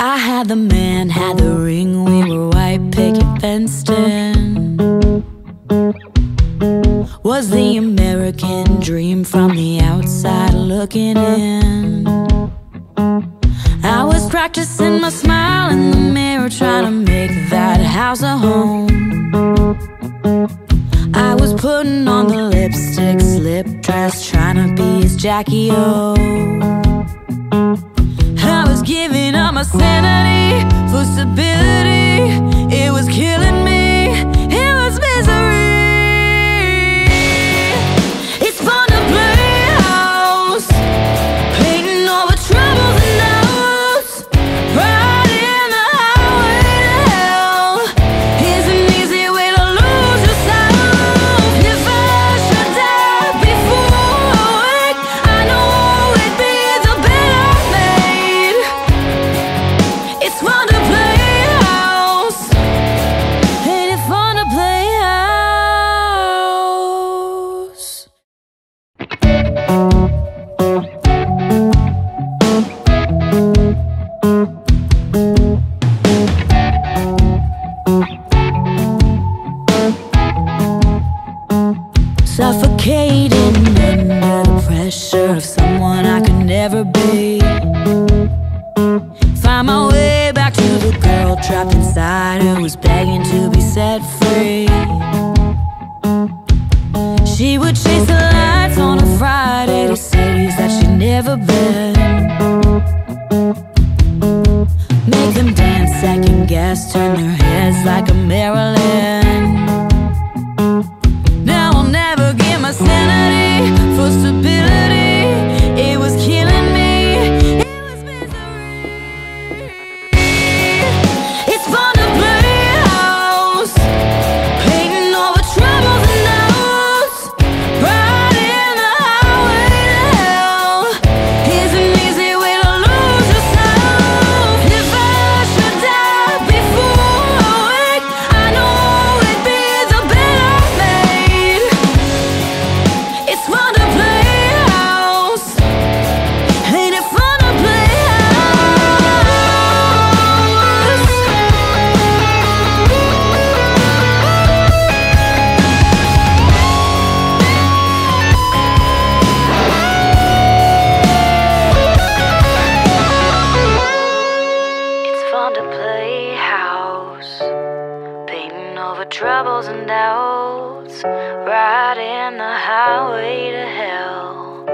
I had the man, had the ring, we were white picket fenced in. Was the American dream from the outside looking in. I was practicing my smile in the mirror, trying to make that house a home. I was putting on the lipstick, slip dress, trying to be his Jackie O. Giving up my sanity begging to be set free. She would chase the lights on a Friday to cities that she'd never been. Make them dance, second guess, turn their heads like a Marilyn. Doubts, riding the highway to hell.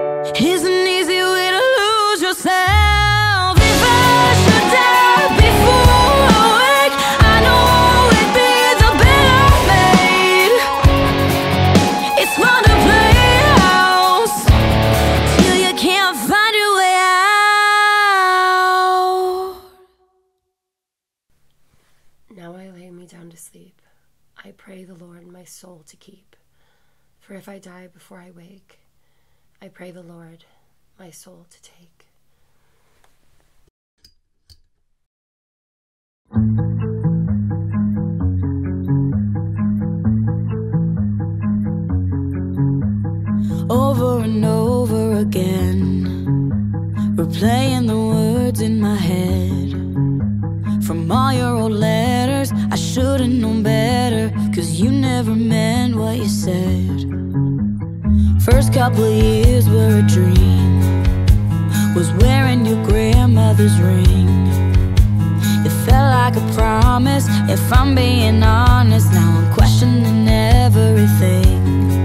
I pray the Lord my soul to keep. For if I die before I wake, I pray the Lord my soul to take. over and over again, replaying the words in my head. From all your never meant what you said. First couple years were a dream, was wearing your grandmother's ring. It felt like a promise, if I'm being honest. Now I'm questioning everything.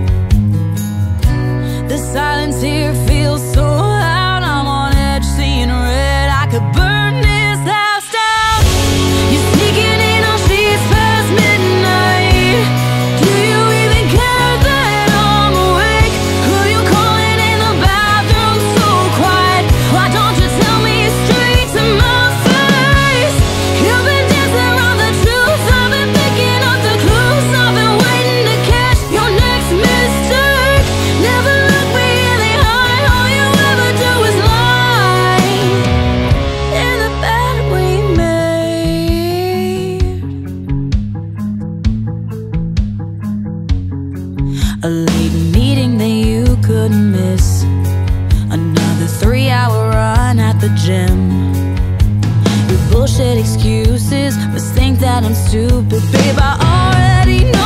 gym Your bullshit excuses must think that I'm stupid. Babe, I already know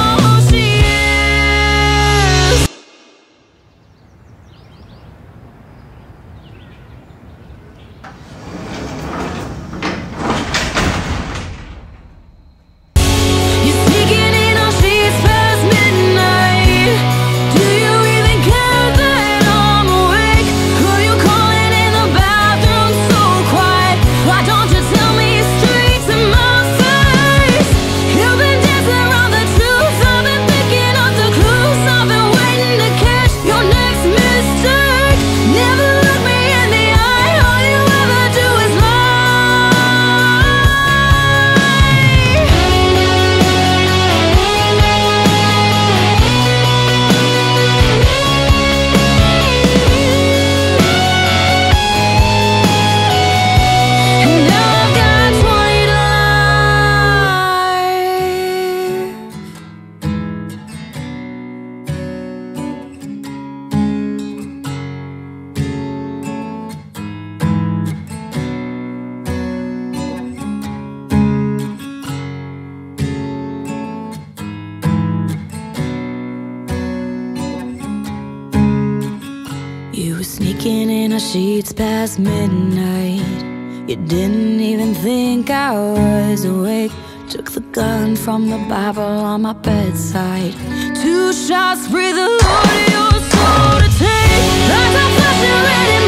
sheets past midnight. You didn't even think I was awake. Took the gun from the Bible on my bedside. Two shots, breathe the Lord, your soul to take. Are flashing red in